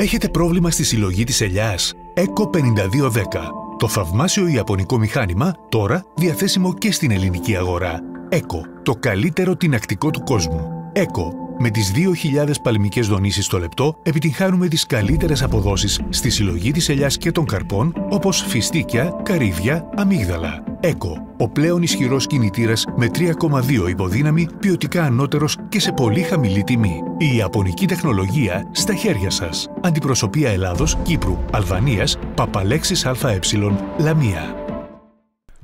Έχετε πρόβλημα στη συλλογή της ελιάς; ΕΚΟ 5210. Το θαυμάσιο Ιαπωνικό μηχάνημα τώρα διαθέσιμο και στην ελληνική αγορά. ΕΚΟ. Το καλύτερο τυνακτικό του κόσμου. ΕΚΟ. Με τις 2.000 παλμικές δονήσεις το λεπτό επιτυγχάνουμε τις καλύτερες αποδόσεις στη συλλογή της ελιάς και των καρπών όπως φιστίκια, καρύδια, αμύγδαλα. ΕΚΟ. Ο πλέον ισχυρός κινητήρας με 3,2 υποδύναμη, ποιοτικά ανώτερος και σε πολύ χαμηλή τιμή. Η Ιαπωνική τεχνολογία στα χέρια σας. Αντιπροσωπεία Ελλάδος, Κύπρου, Αλβανίας, Παπαλέξης ΑΕ, Λαμία.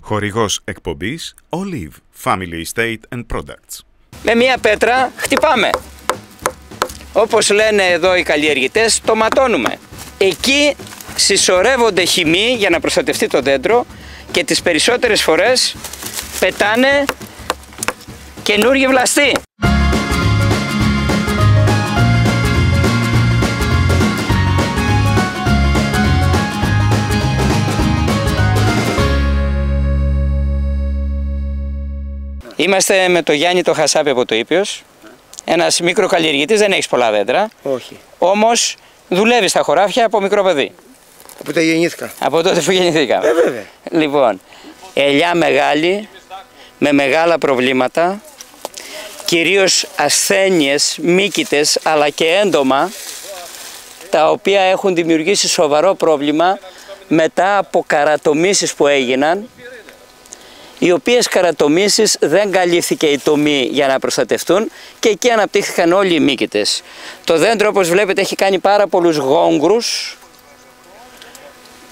Χορηγός εκπομπής Olive Family Estate and Products. Με μία πέτρα χτυπάμε. Όπως λένε εδώ οι καλλιεργητές, το ματώνουμε. Εκεί συσσωρεύονται χυμοί για να προστατευτεί το δέντρο και τις περισσότερες φορές πετάνε καινούργιοι βλαστοί. Είμαστε με το Γιάννη το Χασάπη από το Ήπιος. Ένας μικροκαλλιεργητής, δεν έχεις πολλά δέντρα. Όχι. Όμως δουλεύεις στα χωράφια από μικρό παιδί. Από τα γεννήθηκα. Από τότε που γεννηθήκαμε. Ε, βέβαια. Λοιπόν, ελιά μεγάλη, με μεγάλα προβλήματα, κυρίως ασθένειες, μύκητες, αλλά και έντομα, τα οποία έχουν δημιουργήσει σοβαρό πρόβλημα μετά από καρατομήσεις που έγιναν, οι οποίες καρατομήσεις δεν καλύφθηκε η τομή για να προστατευτούν και εκεί αναπτύχθηκαν όλοι οι μύκητες. Το δέντρο όπως βλέπετε έχει κάνει πάρα πολλούς γόγκρους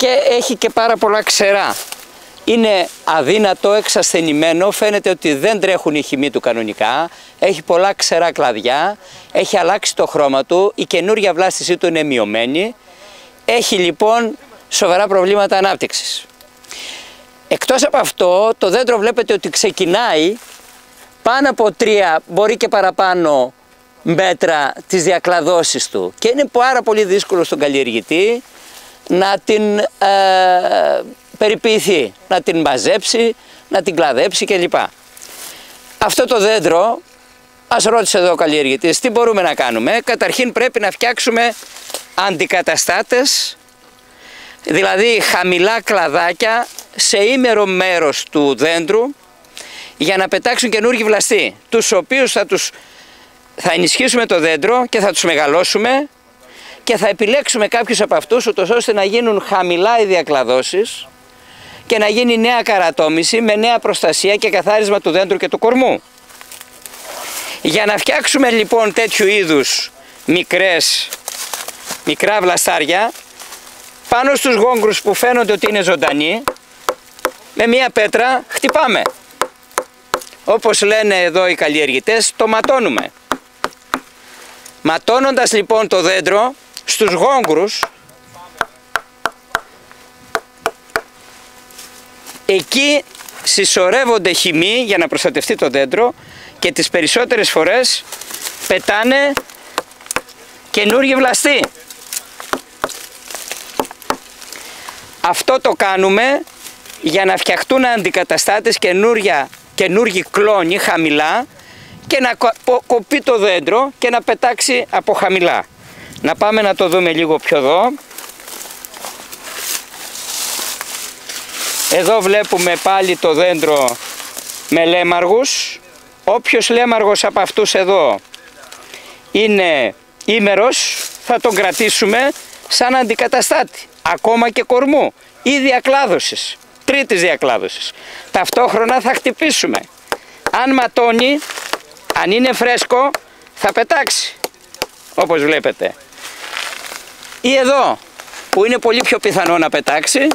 και έχει και πάρα πολλά ξερά. Είναι αδύνατο, εξασθενημένο, φαίνεται ότι δεν τρέχουν οι χυμοί του κανονικά, έχει πολλά ξερά κλαδιά, έχει αλλάξει το χρώμα του, η καινούρια βλάστησή του είναι μειωμένη, έχει λοιπόν σοβαρά προβλήματα ανάπτυξης. Εκτός από αυτό, το δέντρο βλέπετε ότι ξεκινάει. Πάνω από τρία, μπορεί και παραπάνω μέτρα τις διακλαδώσεις του. Και είναι πάρα πολύ δύσκολο στον καλλιεργητή να την ε, περιποιηθεί, να την μαζέψει, να την κλαδέψει κλπ. Αυτό το δέντρο, ας ρώτησε εδώ ο καλλιεργητής, τι μπορούμε να κάνουμε; Καταρχήν πρέπει να φτιάξουμε αντικαταστάτες, δηλαδή χαμηλά κλαδάκια σε ήμερο μέρος του δέντρου για να πετάξουν καινούργιοι βλαστοί, τους οποίους θα, τους, θα ενισχύσουμε το δέντρο και θα τους μεγαλώσουμε και θα επιλέξουμε κάποιους από αυτούς ούτως ώστε να γίνουν χαμηλά οι διακλαδώσεις και να γίνει νέα καρατόμηση με νέα προστασία και καθάρισμα του δέντρου και του κορμού. Για να φτιάξουμε λοιπόν τέτοιου είδους μικρές, μικρά βλαστάρια πάνω στους γόγκρους που φαίνονται ότι είναι ζωντανοί με μία πέτρα χτυπάμε. Όπως λένε εδώ οι καλλιεργητές, το ματώνουμε. Ματώνοντας λοιπόν το δέντρο στους γόγκρους, εκεί συσσωρεύονται χυμοί για να προστατευτεί το δέντρο και τις περισσότερες φορές πετάνε καινούργιοι βλαστοί. Αυτό το κάνουμε για να φτιαχτούν αντικαταστάτες καινούρια, καινούργιοι κλόνοι χαμηλά και να κοπεί το δέντρο και να πετάξει από χαμηλά. Να πάμε να το δούμε λίγο πιο εδώ. Εδώ βλέπουμε πάλι το δέντρο με λέμαργους. Όποιος λέμαργος από αυτούς εδώ είναι ήμερος θα τον κρατήσουμε σαν αντικαταστάτη. Ακόμα και κορμού ή διακλάδωσης τρίτης διακλάδωσης. Ταυτόχρονα θα χτυπήσουμε. Αν ματώνει, αν είναι φρέσκο, θα πετάξει. Όπως βλέπετε. Ή εδώ, που είναι πολύ πιο πιθανό να πετάξει.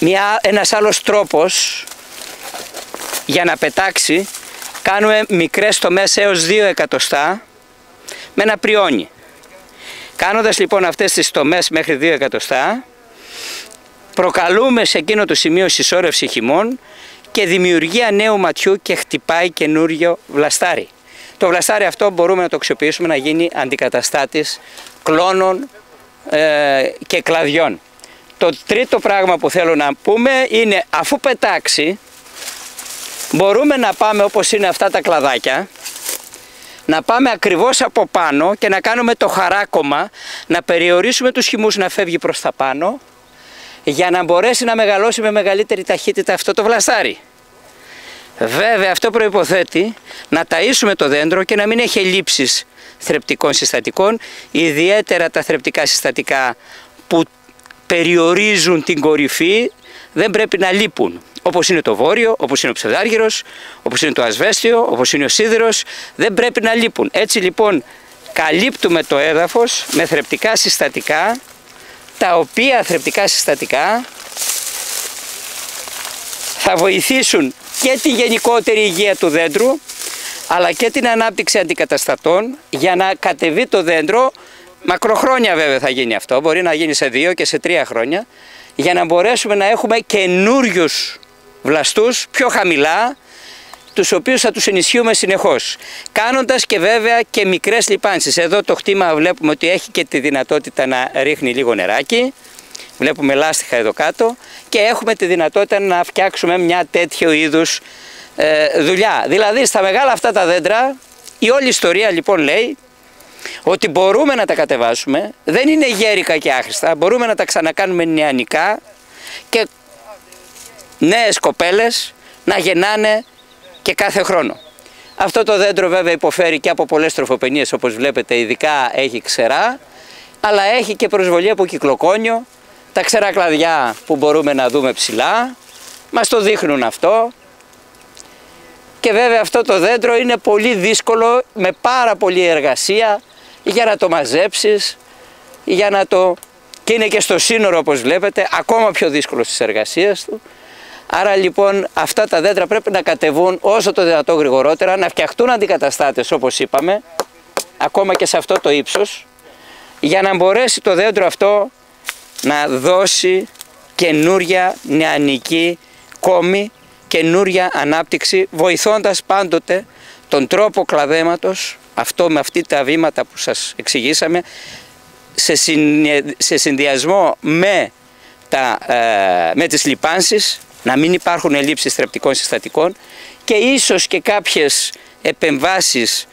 Μια, ένας άλλος τρόπος για να πετάξει κάνουμε μικρές τομές έως 2 εκατοστά με ένα πριόνι. Κάνοντας λοιπόν αυτές τις τομές μέχρι 2 εκατοστά, προκαλούμε σε εκείνο το σημείο συσσόρευση χυμών και δημιουργία νέου ματιού και χτυπάει καινούριο βλαστάρι. Το βλαστάρι αυτό μπορούμε να το αξιοποιήσουμε να γίνει αντικαταστάτης κλώνων ε, και κλαδιών. Το τρίτο πράγμα που θέλω να πούμε είναι αφού πετάξει μπορούμε να πάμε όπως είναι αυτά τα κλαδάκια να πάμε ακριβώς από πάνω και να κάνουμε το χαράκομα, να περιορίσουμε τους χυμούς να φεύγει προς τα πάνω, για να μπορέσει να μεγαλώσει με μεγαλύτερη ταχύτητα αυτό το βλαστάρι. Βέβαια αυτό προϋποθέτει να ταΐσουμε το δέντρο και να μην έχει ελλείψεις θρεπτικών συστατικών, ιδιαίτερα τα θρεπτικά συστατικά που περιορίζουν την κορυφή δεν πρέπει να λείπουν. Όπως είναι το βόρειο, όπως είναι ο ψευδάργυρος, όπως είναι το ασβέστιο, όπως είναι ο σίδηρος, δεν πρέπει να λείπουν. Έτσι λοιπόν καλύπτουμε το έδαφος με θρεπτικά συστατικά, τα οποία θρεπτικά συστατικά θα βοηθήσουν και τη γενικότερη υγεία του δέντρου αλλά και την ανάπτυξη αντικαταστατών. Για να κατεβεί το δέντρο μακροχρόνια βέβαια θα γίνει αυτό, μπορεί να γίνει σε δύο και σε τρία χρόνια για να μπορέσουμε να έχουμε καινούριους βλαστούς πιο χαμηλά τους οποίους θα τους ενισχύουμε συνεχώς κάνοντας και βέβαια και μικρές λιπάνσεις. Εδώ το χτήμα βλέπουμε ότι έχει και τη δυνατότητα να ρίχνει λίγο νεράκι βλέπουμε λάστιχα εδώ κάτω και έχουμε τη δυνατότητα να φτιάξουμε μια τέτοιο είδους ε, δουλειά. Δηλαδή στα μεγάλα αυτά τα δέντρα η όλη ιστορία λοιπόν λέει ότι μπορούμε να τα κατεβάσουμε, δεν είναι γέρικα και άχρηστα, μπορούμε να τα ξανακάνουμε νεανικά και νέες κοπέλες να γεννάνε και κάθε χρόνο. Αυτό το δέντρο βέβαια υποφέρει και από πολλές τροφοπαινίες όπως βλέπετε ειδικά έχει ξερά αλλά έχει και προσβολή από κυκλοκόνιο τα ξερά κλαδιά που μπορούμε να δούμε ψηλά, μας το δείχνουν αυτό. Και βέβαια αυτό το δέντρο είναι πολύ δύσκολο, με πάρα πολλή εργασία, για να το μαζέψεις, για να το... και είναι και στο σύνορο όπως βλέπετε, ακόμα πιο δύσκολο στις εργασίες του. Άρα λοιπόν αυτά τα δέντρα πρέπει να κατεβούν όσο το δυνατό γρηγορότερα, να φτιαχτούν αντικαταστάτες όπως είπαμε, ακόμα και σε αυτό το ύψος, για να μπορέσει το δέντρο αυτό να δώσει καινούρια νεανική κόμη, καινούρια ανάπτυξη, βοηθώντας πάντοτε τον τρόπο κλαδέματος, αυτό με αυτή τα βήματα που σας εξηγήσαμε, σε, σε συνδυασμό με, τα, ε, με τις λιπάνσεις, να μην υπάρχουν ελλείψεις θρεπτικών συστατικών και ίσως και κάποιες επεμβάσεις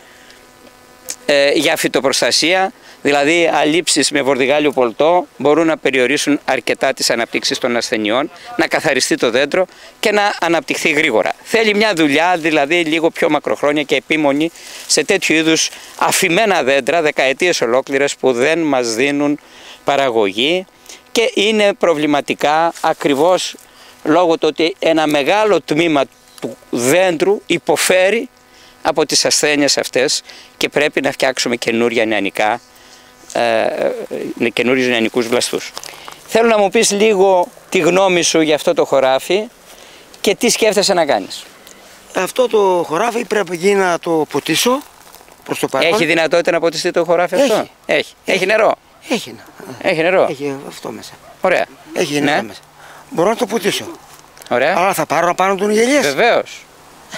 ε, για φυτοπροστασία Δηλαδή, αλήψεις με βορδιγάλιο πολτό μπορούν να περιορίσουν αρκετά τις αναπτύξεις των ασθενειών, να καθαριστεί το δέντρο και να αναπτυχθεί γρήγορα. Θέλει μια δουλειά, δηλαδή λίγο πιο μακροχρόνια και επίμονη σε τέτοιου είδους αφημένα δέντρα, δεκαετίες ολόκληρες που δεν μας δίνουν παραγωγή και είναι προβληματικά ακριβώς λόγω του ότι ένα μεγάλο τμήμα του δέντρου υποφέρει από τις ασθένειες αυτές και πρέπει να φτιάξουμε καινούρια νεανικά ε, ε, καινούριους νεανικούς βλαστούς. Θέλω να μου πεις λίγο τη γνώμη σου για αυτό το χωράφι και τι σκέφτεσαι να κάνεις. Αυτό το χωράφι πρέπει να το ποτίσω προς το παρόν. Έχει δυνατότητα να ποτιστεί το χωράφι Έχει. αυτό. Έχει. Έχει νερό; Έχει, Έχει νερό; Έχει αυτό μέσα. Ωραία. Έχει Ναι. νερό μέσα. Μπορώ να το ποτίσω. Ωραία. Αλλά θα πάρω πάνω τον γελιές. Βεβαίως.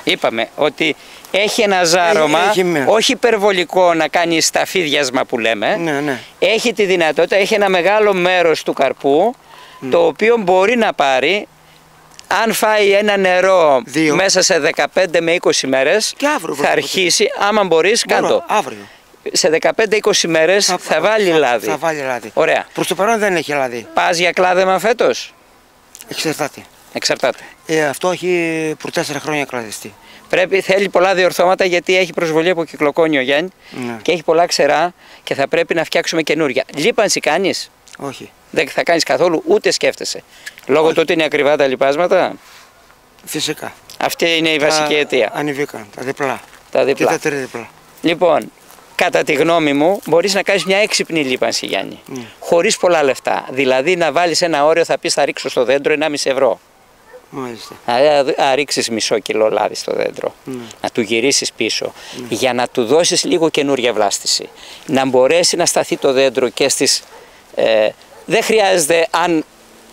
Είπαμε ότι έχει ένα ζάρωμα, έχει μία. όχι υπερβολικό να κάνει σταφίδιασμα που λέμε. Ναι, ναι. Έχει τη δυνατότητα, έχει ένα μεγάλο μέρος του καρπού, το οποίο μπορεί να πάρει, αν φάει ένα νερό Δύο. μέσα σε 15 με 20 μέρες, Και αύριο θα μπορώ να αρχίσει, άμα μπορείς, Μπορώ, κάντο. Αύριο. Σε 15-20 μέρες θα, βάλει θα, λάδι. Θα βάλει λάδι. Ωραία. Προς το παρόν δεν έχει λάδι. Πας για κλάδεμα φέτος; Εξαρτάται. Εξαρτάται. Ε, αυτό έχει προ τέσσερα χρόνια κλαδιστεί. Πρέπει, θέλει πολλά διορθώματα γιατί έχει προσβολή από κυκλοκόνιο Γιάννη Ναι. και έχει πολλά ξερά και θα πρέπει να φτιάξουμε καινούρια. Λίπανση κάνεις; Όχι. Δεν θα κάνεις καθόλου ούτε σκέφτεσαι. Λόγω του ότι είναι ακριβά τα λιπάσματα; Φυσικά. Αυτή είναι η βασική Τα αιτία. Ανεβήκαν. Τα διπλά. Τα Και διπλά. τα τριδιπλά. Λοιπόν, κατά τη γνώμη μου, μπορείς να κάνεις μια έξυπνη λίπανση, Γιάννη. Ναι. Χωρίς πολλά λεφτά. Δηλαδή να βάλεις ένα όριο, θα πεις θα ρίξω στο δέντρο 1,5 ευρώ. Μάλιστα. Δηλαδή, να ρίξεις μισό κιλό λάδι στο δέντρο, Ναι. να του γυρίσεις πίσω, για να του δώσεις λίγο καινούρια βλάστηση. Να μπορέσει να σταθεί το δέντρο και στις. Ε, δεν χρειάζεται, αν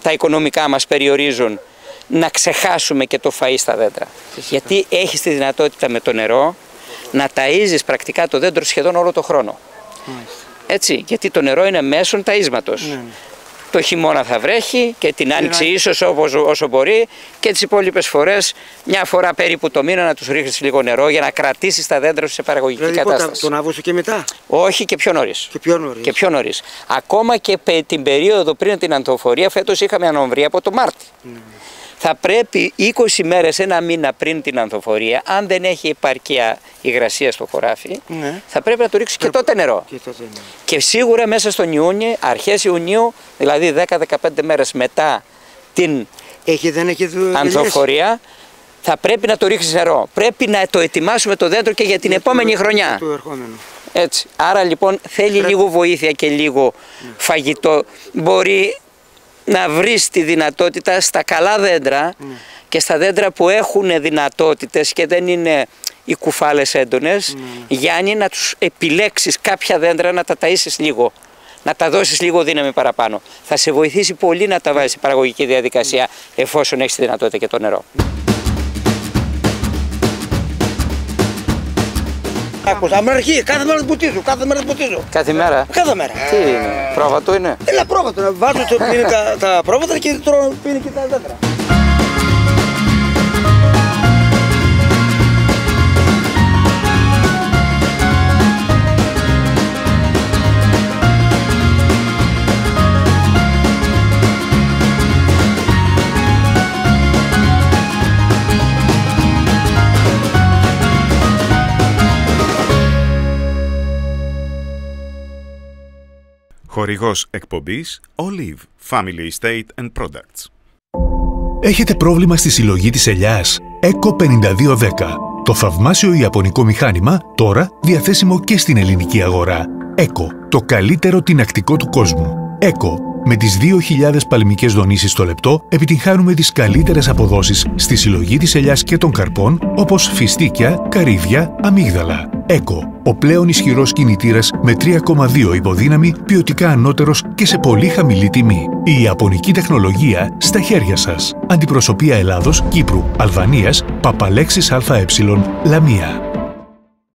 τα οικονομικά μας περιορίζουν, να ξεχάσουμε και το φαΐ στα δέντρα. Γιατί έχεις τη δυνατότητα με το νερό να ταΐζεις πρακτικά το δέντρο σχεδόν όλο το χρόνο. Μάλιστα. Έτσι, γιατί το νερό είναι μέσον ταΐσματος. Ναι, ναι. Το χειμώνα θα βρέχει και την άνοιξη να- ίσως όπως, όσο μπορεί και τις υπόλοιπες φορές μια φορά περίπου το μήνα να τους ρίχνεις λίγο νερό για να κρατήσεις τα δέντρα σου σε παραγωγική Δηλαδή πότε, κατάσταση. τον Αύγουστο και μετά; Όχι και πιο νωρίς. Και πιο νωρίς. Και πιο νωρίς. Ακόμα και πε- την περίοδο πριν την ανθοφορία, φέτος είχαμε ανομβρία από το Μάρτι. Ναι. Θα πρέπει 20 μέρες, ένα μήνα πριν την ανθοφορία, αν δεν έχει επαρκεία υγρασία στο χωράφι, Ναι. θα πρέπει να του ρίξεις και τότε νερό. Και τότε, ναι. Και σίγουρα μέσα στον Ιούνιο, αρχές Ιουνίου, δηλαδή 10-15 μέρες μετά την Έχει, δεν έχει δου- δουλειές. ανθοφορία, θα πρέπει να το ρίξεις νερό. Πρέπει να το ετοιμάσουμε το δέντρο και για την Για το- επόμενη για χρονιά. Το ερχόμενο. Έτσι. Άρα λοιπόν θέλει Πρέπει- λίγο βοήθεια και λίγο φαγητό. Μπορεί να βρεις τη δυνατότητα στα καλά δέντρα και στα δέντρα που έχουν δυνατότητες και δεν είναι οι κουφάλες έντονες, Γιάννη να τους επιλέξεις κάποια δέντρα να τα ταΐσεις λίγο. Να τα δώσεις λίγο δύναμη παραπάνω. Θα σε βοηθήσει πολύ να τα βάλεις σε παραγωγική διαδικασία εφόσον έχεις τη δυνατότητα και το νερό. Άκουσα, από την αρχή, κάθε μέρα την ποτίζω, κάθε μέρα την ποτίζω. Κάθε μέρα; Κάθε μέρα. Τι είναι, πρόβατο είναι; Έλα πρόβατο, να βάζω το πίνει τα, τα πρόβατα και τρώω πίνει και τα δέντρα. Χορηγός εκπομπής Olive Family Estate and Products. Έχετε πρόβλημα στη συλλογή της ελιάς; ΕΚΟ 5210. Το θαυμάσιο ιαπωνικό μηχάνημα τώρα διαθέσιμο και στην ελληνική αγορά. ΕΚΟ. Το καλύτερο τυνακτικό του κόσμου. ΕΚΟ. Με τις 2.000 παλμικές δονήσεις το λεπτό επιτυγχάνουμε τις καλύτερες αποδόσεις στη συλλογή της ελιάς και των καρπών όπως φιστίκια, καρύδια, αμύγδαλα. ΕΚΟ. Ο πλέον ισχυρός κινητήρας με 3,2 υποδύναμη, ποιοτικά ανώτερος και σε πολύ χαμηλή τιμή. Η Ιαπωνική τεχνολογία στα χέρια σας. Αντιπροσωπεία Ελλάδος, Κύπρου, Αλβανίας, Παπαλέξης ΑΕ, Λαμία.